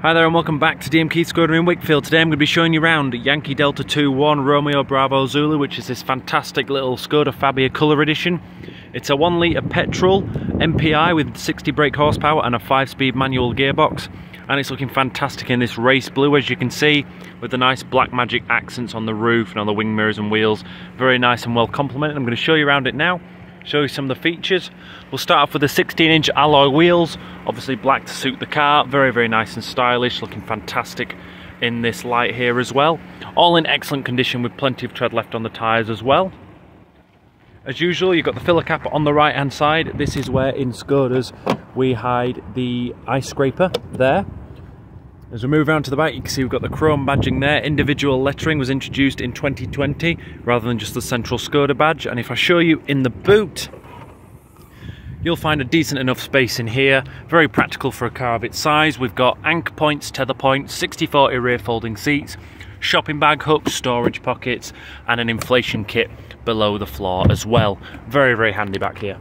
Hi there and welcome back to DM Keith Skoda in Wakefield. Today I'm going to be showing you around Yankee Delta 2-1 Romeo Bravo Zulu which is this fantastic little Skoda Fabia Colour Edition. It's a 1 litre petrol MPI with 60 brake horsepower and a 5-speed manual gearbox and it's looking fantastic in this race blue as you can see with the nice black magic accents on the roof and on the wing mirrors and wheels. Very nice and well complemented. I'm going to show you around it now show you some of the features. We'll start off with the 16 inch alloy wheels, obviously black to suit the car, very very nice and stylish, looking fantastic in this light here as well. All in excellent condition with plenty of tread left on the tyres as well. As usual, you've got the filler cap on the right hand side. This is where in Skodas we hide the ice scraper there. As we move around to the back, you can see we've got the chrome badging there. Individual lettering was introduced in 2020 rather than just the central Skoda badge. And if I show you in the boot, you'll find a decent enough space in here. Very practical for a car of its size. We've got anchor points, tether points, 60-40 rear folding seats, shopping bag hooks, storage pockets, and an inflation kit below the floor as well. Very, very handy back here.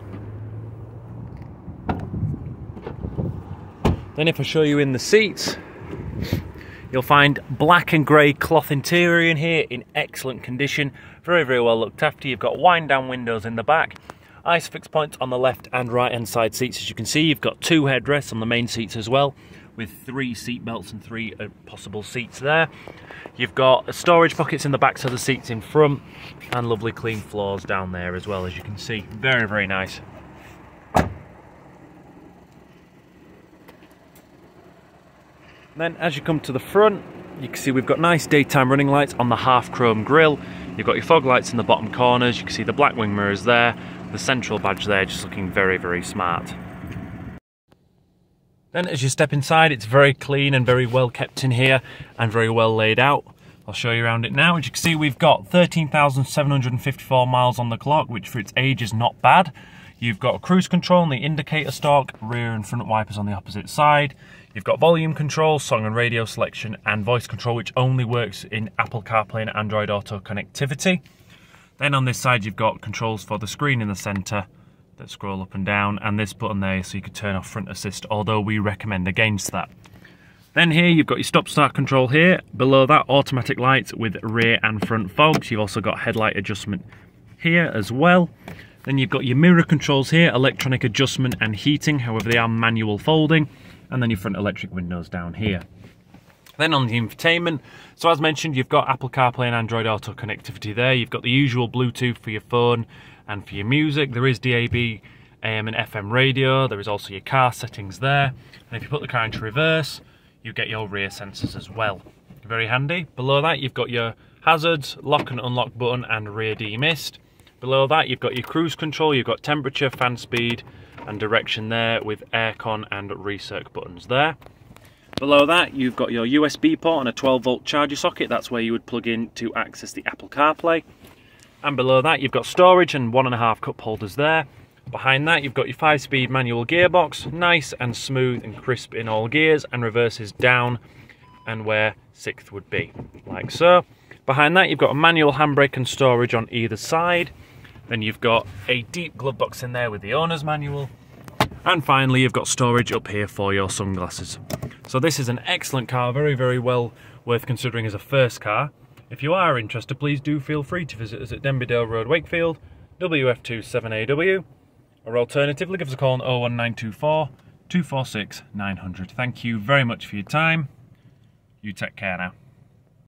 Then if I show you in the seats, You'll find black and grey cloth interior in here in excellent condition. Very, very well looked after. You've got wind down windows in the back. Isofix points on the left and right hand side seats. As you can see, you've got two headrests on the main seats as well with three seat belts and three uh, possible seats there. You've got storage pockets in the backs of the seats in front and lovely clean floors down there as well, as you can see. Very, very nice. Then as you come to the front, you can see we've got nice daytime running lights on the half chrome grille. You've got your fog lights in the bottom corners. You can see the black wing mirrors there. The central badge there just looking very, very smart. Then as you step inside, it's very clean and very well kept in here and very well laid out. I'll show you around it now. As you can see, we've got 13,754 miles on the clock, which for its age is not bad. You've got cruise control on the indicator stalk, rear and front wipers on the opposite side. You've got volume control, song and radio selection, and voice control, which only works in Apple CarPlay and Android Auto connectivity. Then on this side, you've got controls for the screen in the center that scroll up and down, and this button there so you can turn off front assist, although we recommend against that. Then here you've got your stop start control here. Below that, automatic lights with rear and front fogs. You've also got headlight adjustment here as well. Then you've got your mirror controls here, electronic adjustment and heating, however they are manual folding, and then your front electric windows down here. Then on the infotainment, so as mentioned, you've got Apple CarPlay and Android Auto connectivity there. You've got the usual Bluetooth for your phone and for your music. There is DAB AM um, and FM radio. There is also your car settings there. And if you put the car into reverse, you get your rear sensors as well. Very handy. Below that, you've got your hazards, lock and unlock button, and rear demist. Below that, you've got your cruise control, you've got temperature, fan speed, and direction there with aircon and recirc buttons there. Below that, you've got your USB port and a 12 volt charger socket. That's where you would plug in to access the Apple CarPlay. And below that, you've got storage and one and a half cup holders there. Behind that, you've got your five speed manual gearbox, nice and smooth and crisp in all gears, and reverses down and where sixth would be, like so. Behind that, you've got a manual handbrake and storage on either side. Then you've got a deep glove box in there with the owner's manual. And finally, you've got storage up here for your sunglasses. So this is an excellent car, very, very well worth considering as a first car. If you are interested, please do feel free to visit us at Denbydale Road, Wakefield, WF27AW, or alternatively give us a call on 01924 246 900. Thank you very much for your time. You take care now.